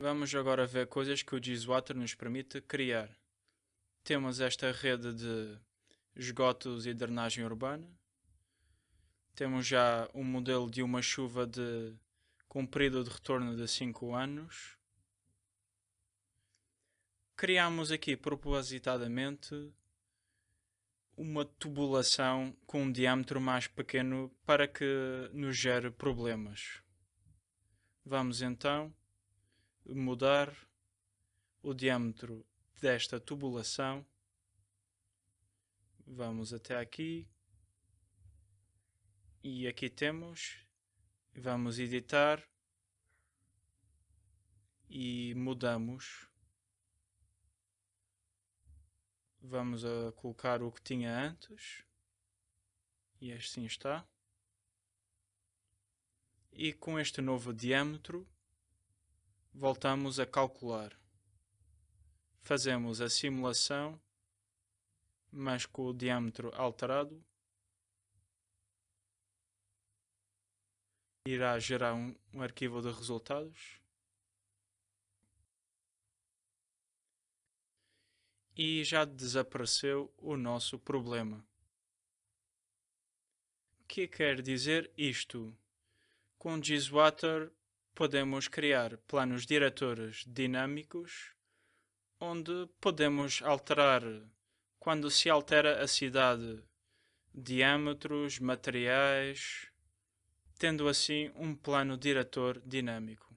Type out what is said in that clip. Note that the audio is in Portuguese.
Vamos agora ver coisas que o Gizwater nos permite criar. Temos esta rede de esgotos e drenagem urbana. Temos já um modelo de uma chuva de comprido de retorno de 5 anos. Criamos aqui propositadamente uma tubulação com um diâmetro mais pequeno para que nos gere problemas. Vamos então mudar o diâmetro desta tubulação. Vamos até aqui. E aqui temos. Vamos editar. E mudamos. Vamos a colocar o que tinha antes. E assim está. E com este novo diâmetro voltamos a calcular. Fazemos a simulação, mas com o diâmetro alterado. Irá gerar um, um arquivo de resultados. E já desapareceu o nosso problema. O que quer dizer isto? Com Gizwater podemos criar planos diretores dinâmicos onde podemos alterar quando se altera a cidade diâmetros, materiais, tendo assim um plano diretor dinâmico.